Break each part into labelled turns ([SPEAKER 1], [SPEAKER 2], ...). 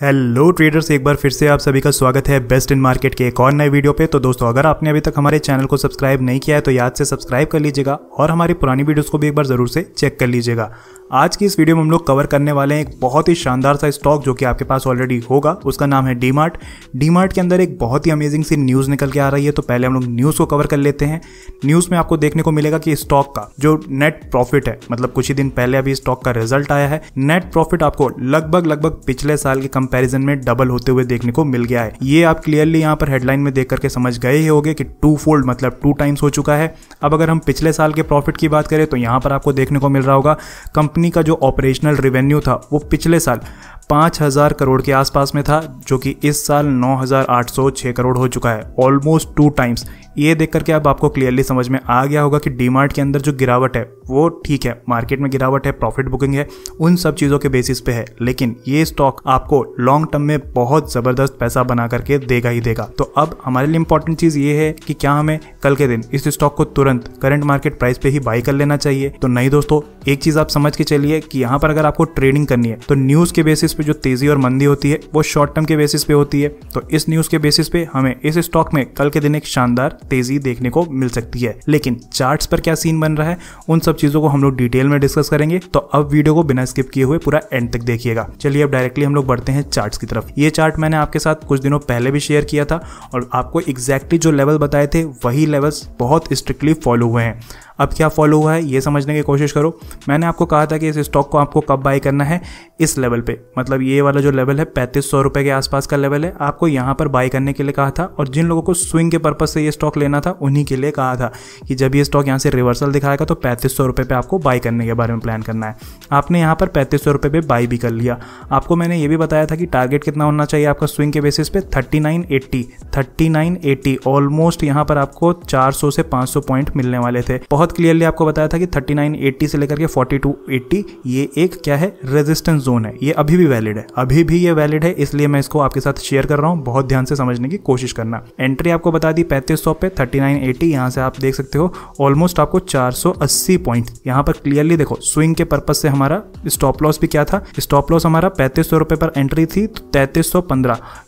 [SPEAKER 1] Hello traders एक बार फिर से आप सभी का स्वागत है बेस्ट इन मार्केट के एक और नए वीडियो पे। तो दोस्तों, अगर आपने अभी तक हमारे चैनल को सब्सक्राइब नहीं किया है तो याद से सब्सक्राइब कर लीजिएगा और हमारी पुरानी वीडियोस को भी एक बार ज़रूर से चेक कर लीजिएगा। आज की इस वीडियो में हम लोग कवर करने वाले हैं एक बहुत ही शानदार सा स्टॉक जो कि आपके पास ऑलरेडी होगा। उसका नाम है डी मार्ट डी मार्ट के अंदर एक बहुत ही अमेजिंग सी न्यूज़ निकल के आ रही है तो पहले हम लोग न्यूज़ को कवर कर लेते हैं। न्यूज़ में आपको देखने को मिलेगा कि स्टॉक का, जो नेट प्रॉफिट है मतलब कुछ ही दिन पहले अभी स्टॉक का रिज़ल्ट आया है नेट प्रॉफिट आपको लगभग लगभग पिछले साल के कंपेरिजन में डबल होते हुए देखने को मिल गया है। ये आप क्लियरली यहाँ पर हेडलाइन में देख करके समझ गए ही होगे कि टू फोल्ड मतलब टू टाइम्स हो चुका है। अब अगर हम पिछले साल के प्रॉफिट की बात करें तो यहाँ पर आपको देखने को मिल रहा होगा कंपनी का जो ऑपरेशनल रिवेन्यू था, वो पिछले साल पाँच हज़ार करोड़ के आसपास में था, जो कि इस साल नौ हज़ार आठ सौ छः करोड़ हो चुका है ऑलमोस्ट टू टाइम्स ये देख करके अब आपको क्लियरली समझ में आ गया होगा कि डीमार्ट के अंदर जो गिरावट है, वो ठीक है मार्केट में गिरावट है प्रॉफिट बुकिंग है, उन सब चीज़ों के बेसिस पे है, लेकिन ये स्टॉक आपको लॉन्ग टर्म में बहुत ज़बरदस्त पैसा बना करके देगा ही देगा। तो अब हमारे लिए इंपॉर्टेंट चीज़ ये है कि क्या हमें कल के दिन इस स्टॉक को तुरंत करंट मार्केट प्राइस पे ही बाई कर लेना चाहिए। तो नहीं दोस्तों, एक चीज़ आप समझ के चलिए कि यहाँ पर अगर आपको ट्रेडिंग करनी है तो न्यूज़ के बेसिस पे जो तेज़ी और मंदी होती है, वो शॉर्ट टर्म के बेसिस पे होती है। तो इस न्यूज़ के बेसिस पे हमें इस स्टॉक में कल के दिन एक शानदार तेज़ी देखने को मिल सकती है। लेकिन चार्ट्स पर क्या सीन बन रहा है? उन सब चीज़ों को हम लोग डिटेल में डिस्कस करेंगे। तो अब वीडियो को बिना स्किप किए हुए पूरा एंड तक देखिएगा। चलिए अब डायरेक्टली हम लोग बढ़ते हैं चार्ट की तरफ़। ये चार्ट मैंने आपके साथ कुछ दिनों पहले भी शेयर किया था और आपको एग्जैक्टली जो लेवल बताए थे, वही लेवल्स बहुत स्ट्रिक्टली फॉलो हुए हैं। अब क्या फॉलो हुआ है, ये समझने की कोशिश करो। मैंने आपको कहा था कि इस स्टॉक को आपको कब बाई करना है? इस लेवल पे। मतलब ये वाला जो लेवल है, पैंतीस सौ रुपये के आसपास का लेवल है। आपको यहाँ पर बाई करने के लिए कहा था और जिन लोगों को स्विंग के पर्पज से ये स्टॉक लेना था, उन्हीं के लिए कहा था कि जब ये स्टॉक यहाँ से रिवर्सल दिखाएगा तो पैंतीस सौ रुपये आपको बाई करने के बारे में प्लान करना है। आपने यहाँ पर पैंतीस सौ रुपये पर बाई भी कर लिया। आपको मैंने ये भी बताया था कि टारगेट कितना होना चाहिए आपका स्विंग के बेसिस पे? Thirty nine eighty. Thirty nine eighty. Almost यहाँ पर आपको चार सौ से पाँच सौ पॉइंट मिलने वाले थे। बहुत क्लियरली आपको बताया था कि 3980 से लेकर के 4280 ये एक क्या है? रेजिस्टेंस जोन है। ये अभी भी वैलिड है। अभी भी ये वैलिड है, इसलिए मैं इसको आपके साथ शेयर कर रहा हूँ। बहुत ध्यान से समझने की कोशिश करना। एंट्री आपको बता दी पैंतीस पे थर्टी नाइन यहाँ से आप देख सकते हो ऑलमोस्ट आपको चार सौ अस्सी पॉइंट यहाँ पर क्लियरली देखो स्विंग के पर्पज से हमारा स्टॉप लॉस भी क्या था? स्टॉप लॉस हमारा पैंतीस पर एंट्री थी तो तैतीस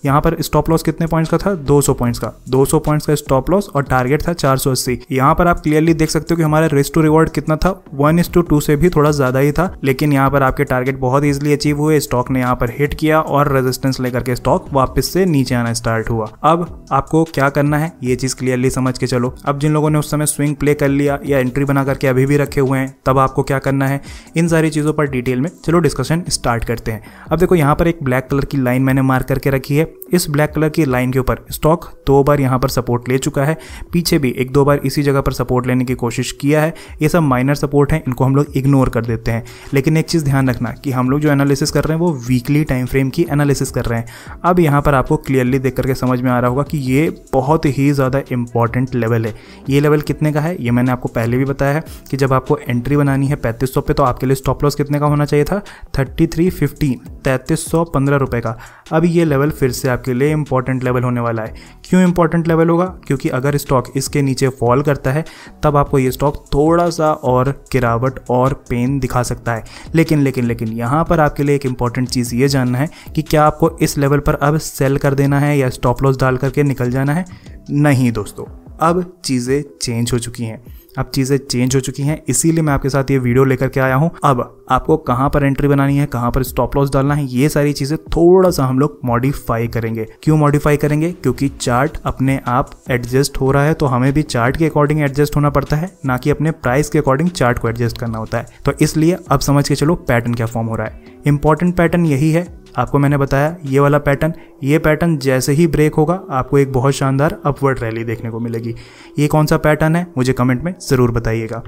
[SPEAKER 1] यहाँ पर स्टॉप लॉस कितने पॉइंट्स का था? दो सौ पॉइंट्स का। दो सौ पॉइंट्स का स्टॉप लॉस और टारगेट था चार सौ अस्सी। यहाँ पर आप क्लियरली देख सकते हो कि हमारा रिस्क टू रिवॉर्ड कितना था? वन इज़ टू टू से भी थोड़ा ज़्यादा ही था, लेकिन यहाँ पर आपके टारगेट बहुत इजिली अचीव हुए। स्टॉक ने यहाँ पर हिट किया और रेजिस्टेंस लेकर के स्टॉक वापस से नीचे आना स्टार्ट हुआ। अब आपको क्या करना है? ये चीज़ क्लियरली समझ के चलो। अब जिन लोगों ने उस समय स्विंग प्ले कर लिया या एंट्री बना करके अभी भी रखे हुए हैं, तब आपको क्या करना है? इन सारी चीज़ों पर डिटेल में चलो डिस्कशन स्टार्ट करते हैं। अब देखो, यहाँ पर एक ब्लैक कलर की लाइन मैंने मार्क करके रखी है। इस ब्लैक कलर की लाइन के ऊपर स्टॉक दो बार यहाँ पर सपोर्ट ले चुका है। पीछे भी एक दो बार इसी जगह पर सपोर्ट लेने की कोशिश किया है। ये सब माइनर सपोर्ट हैं, इनको हम लोग इग्नोर कर देते हैं। लेकिन एक चीज़ ध्यान रखना कि हम लोग जो एनालिसिस कर रहे हैं, वो वीकली टाइम फ्रेम की एनालिसिस कर रहे हैं। अब यहाँ पर आपको क्लियरली देख करके समझ में आ रहा होगा कि ये बहुत ही ज़्यादा इंपॉर्टेंट लेवल है। ये लेवल कितने का है? ये मैंने आपको पहले भी बताया है कि जब आपको एंट्री बनानी है पैंतीस पे तो आपके लिए स्टॉप लॉस कितने का होना चाहिए था? थर्टी थ्री फिफ्टीन तैंतीस सौ पंद्रह रुपये का। अब ये लेवल फिर से आपके लिए इंपॉर्टेंट लेवल होने वाला है। क्यों इंपॉर्टेंट लेवल होगा? क्योंकि अगर स्टॉक इसके नीचे फॉल करता है, तब आपको ये स्टॉक थोड़ा सा और गिरावट और पेन दिखा सकता है। लेकिन लेकिन लेकिन यहाँ पर आपके लिए एक इंपॉर्टेंट चीज़ ये जानना है कि क्या आपको इस लेवल पर अब सेल कर देना है या स्टॉप लॉस डाल करके निकल जाना है? नहीं दोस्तों, अब चीज़ें चेंज हो चुकी हैं। अब चीज़ें चेंज हो चुकी हैं, इसीलिए मैं आपके साथ ये वीडियो लेकर के आया हूँ। अब आपको कहाँ पर एंट्री बनानी है, कहाँ पर स्टॉप लॉस डालना है, ये सारी चीज़ें थोड़ा सा हम लोग मॉडिफाई करेंगे। क्यों मॉडिफाई करेंगे? क्योंकि चार्ट अपने आप एडजस्ट हो रहा है तो हमें भी चार्ट के अकॉर्डिंग एडजस्ट होना पड़ता है, ना कि अपने प्राइस के अकॉर्डिंग चार्ट को एडजस्ट करना होता है। तो इसलिए अब समझ के चलो पैटर्न क्या फॉर्म हो रहा है। इंपॉर्टेंट पैटर्न यही है आपको मैंने बताया, ये वाला पैटर्न ये पैटर्न जैसे ही ब्रेक होगा, आपको एक बहुत शानदार अपवर्ड रैली देखने को मिलेगी। ये कौन सा पैटर्न है, मुझे कमेंट में ज़रूर बताइएगा।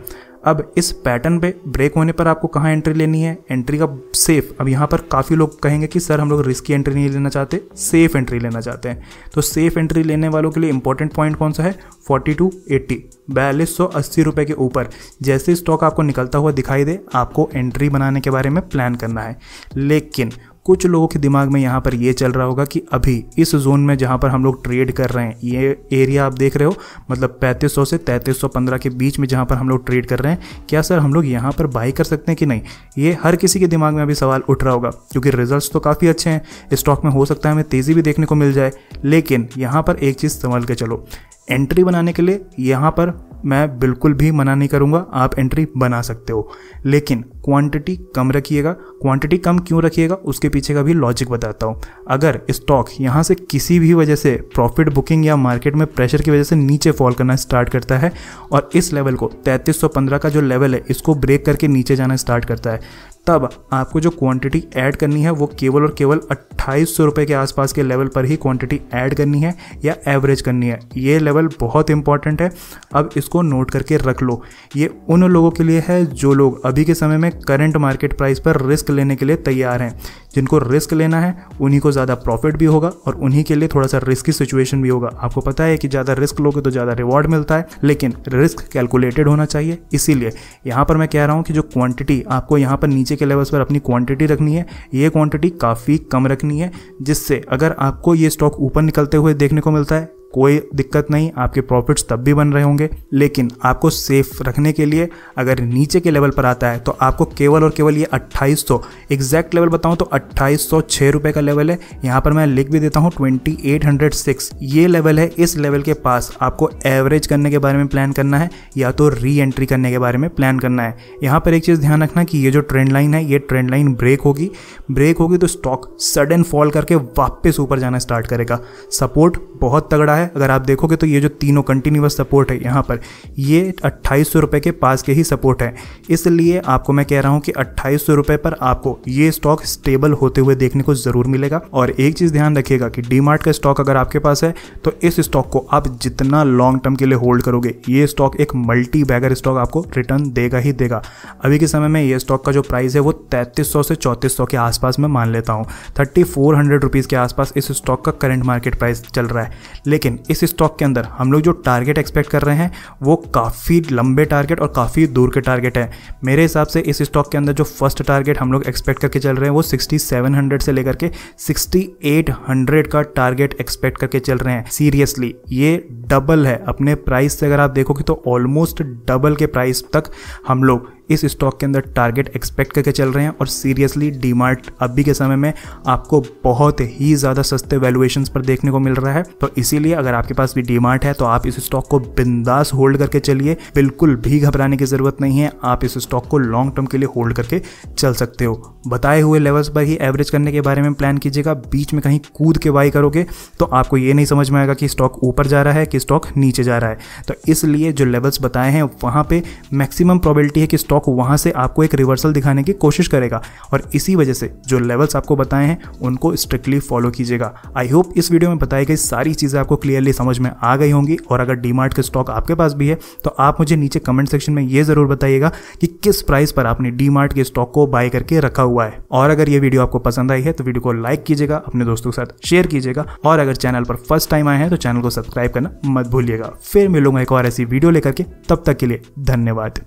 [SPEAKER 1] अब इस पैटर्न पे ब्रेक होने पर आपको कहाँ एंट्री लेनी है? एंट्री का सेफ़ अब यहाँ पर काफ़ी लोग कहेंगे कि, सर, हम लोग रिस्की एंट्री नहीं लेना चाहते सेफ़ एंट्री लेना चाहते हैं। तो सेफ़ एंट्री लेने वालों के लिए इंपॉर्टेंट पॉइंट कौन सा है? फोर्टी टू एट्टी बयालीस सौ अस्सी रुपये के ऊपर। जैसे स्टॉक आपको निकलता हुआ दिखाई दे, आपको एंट्री बनाने के बारे में प्लान करना है। लेकिन कुछ लोगों के दिमाग में यहाँ पर ये चल रहा होगा कि अभी इस जोन में जहाँ पर हम लोग ट्रेड कर रहे हैं, ये एरिया आप देख रहे हो मतलब 3500 से 3315 के बीच में जहाँ पर हम लोग ट्रेड कर रहे हैं। क्या सर हम लोग यहाँ पर बाई कर सकते हैं कि नहीं? ये हर किसी के दिमाग में अभी सवाल उठ रहा होगा, क्योंकि रिज़ल्ट तो काफ़ी अच्छे हैं। स्टॉक में हो सकता है हमें तेज़ी भी देखने को मिल जाए, लेकिन यहाँ पर एक चीज़ संभल के चलो। एंट्री बनाने के लिए यहाँ पर मैं बिल्कुल भी मना नहीं करूँगा, आप एंट्री बना सकते हो। लेकिन क्वांटिटी कम रखिएगा। क्वांटिटी कम क्यों रखिएगा, उसके पीछे का भी लॉजिक बताता हूँ। अगर स्टॉक यहाँ से किसी भी वजह से प्रॉफिट बुकिंग या मार्केट में प्रेशर की वजह से नीचे फॉल करना स्टार्ट करता है और इस लेवल को 3315 का जो लेवल है, इसको ब्रेक करके नीचे जाना स्टार्ट करता है। तब आपको जो क्वांटिटी ऐड करनी है, वो केवल और केवल अट्ठाईस सौ रुपये के आसपास के लेवल पर ही क्वांटिटी ऐड करनी है या एवरेज करनी है। ये लेवल बहुत इंपॉर्टेंट है। अब इसको नोट करके रख लो। ये उन लोगों के लिए है जो लोग अभी के समय में करंट मार्केट प्राइस पर रिस्क लेने के लिए तैयार हैं। जिनको रिस्क लेना है, उन्हीं को ज़्यादा प्रॉफिट भी होगा और उन्हीं के लिए थोड़ा सा रिस्की सिचुएशन भी होगा। आपको पता है कि ज़्यादा रिस्क लोगे तो ज़्यादा रिवॉर्ड मिलता है, लेकिन रिस्क कैलकुलेटेड होना चाहिए। इसीलिए यहाँ पर मैं कह रहा हूँ कि जो क्वांटिटी आपको यहाँ पर नीचे के लेवल्स पर अपनी क्वांटिटी रखनी है, ये क्वांटिटी काफ़ी कम रखनी है, जिससे अगर आपको ये स्टॉक ऊपर निकलते हुए देखने को मिलता है कोई दिक्कत नहीं, आपके प्रॉफिट्स तब भी बन रहे होंगे, लेकिन आपको सेफ़ रखने के लिए अगर नीचे के लेवल पर आता है तो आपको केवल और केवल ये 2800 एग्जैक्ट लेवल बताऊँ तो अट्ठाईस सौ रुपए का लेवल है। यहाँ पर मैं लिख भी देता हूँ 2806 ये लेवल है, इस लेवल के पास आपको एवरेज करने के बारे में प्लान करना है, या तो री एंट्री करने के बारे में प्लान करना है। यहाँ पर एक चीज़ ध्यान रखना कि ये जो ट्रेंड लाइन है, ये ट्रेंड लाइन ब्रेक होगी। ब्रेक होगी तो स्टॉक सडन फॉल करके वापस ऊपर जाना स्टार्ट करेगा। सपोर्ट बहुत तगड़ा है। अगर आप देखोगे तो ये जो तीनों कंटिन्यूस सपोर्ट है यहाँ पर, ये अट्ठाईस सौ के पास के ही सपोर्ट है। इसलिए आपको मैं कह रहा हूँ कि अट्ठाईस सौ पर आपको ये स्टॉक स्टेबल होते हुए देखने को ज़रूर मिलेगा। और एक चीज़ ध्यान रखिएगा कि डी का स्टॉक अगर आपके पास है तो इस स्टॉक को आप जितना लॉन्ग टर्म के लिए होल्ड करोगे, ये स्टॉक एक मल्टी बैगर स्टॉक आपको रिटर्न देगा ही देगा। अभी के समय में ये स्टॉक का जो प्राइस है वो तैतीस से चौंतीस के आसपास में मान लेता हूँ। थर्टी फोर के आसपास इस स्टॉक का करंट मार्केट प्राइस चल रहा है। लेकिन इस स्टॉक के अंदर हम लोग जो टारगेट एक्सपेक्ट कर रहे हैं, वो काफ़ी लंबे टारगेट और काफ़ी दूर के टारगेट है। मेरे हिसाब से इस स्टॉक के अंदर जो फ़र्स्ट टारगेट हम लोग एक्सपेक्ट करके चल रहे हैं, वो 6700 से लेकर के 6800 का टारगेट एक्सपेक्ट करके चल रहे हैं। सीरियसली ये डबल है। अपने प्राइस से अगर आप देखोगे तो ऑलमोस्ट डबल के प्राइस तक हम लोग इस स्टॉक के अंदर टारगेट एक्सपेक्ट करके चल रहे हैं और सीरियसली डीमार्ट अभी के समय में आपको बहुत ही ज़्यादा सस्ते वैल्यूएशंस पर देखने को मिल रहा है। तो इसीलिए अगर आपके पास भी डीमार्ट है तो आप इस स्टॉक को बिंदास होल्ड करके चलिए। बिल्कुल भी घबराने की ज़रूरत नहीं है। आप इस स्टॉक को लॉन्ग टर्म के लिए होल्ड करके चल सकते हो। बताए हुए लेवल्स पर ही एवरेज करने के बारे में प्लान कीजिएगा। बीच में कहीं कूद के बाई करोगे तो आपको ये नहीं समझ में आएगा कि स्टॉक ऊपर जा रहा है कि स्टॉक नीचे जा रहा है। तो इसलिए जो लेवल्स बताए हैं, वहाँ पर मैक्सिमम प्रॉबिलिटी है कि स्टॉक वहाँ से आपको एक रिवर्सल दिखाने की कोशिश करेगा। और इसी वजह से जो लेवल्स आपको बताए हैं, उनको स्ट्रिक्टली फॉलो कीजिएगा। आई होप इस वीडियो में बताई गई सारी चीज़ें आपको क्लियरली समझ में आ गई होंगी। और अगर डीमार्ट के स्टॉक आपके पास भी है तो आप मुझे नीचे कमेंट सेक्शन में ये ज़रूर बताइएगा कि किस प्राइस पर आपने डीमार्ट के स्टॉक को बाय करके रखा हुआ है। और अगर ये वीडियो आपको पसंद आई है तो वीडियो को लाइक कीजिएगा, अपने दोस्तों के साथ शेयर कीजिएगा। और अगर चैनल पर फ़र्स्ट टाइम आए हैं तो चैनल को सब्सक्राइब करना मत भूलिएगा। फिर मिलूँगा एक और ऐसी वीडियो लेकर के, तब तक के लिए धन्यवाद।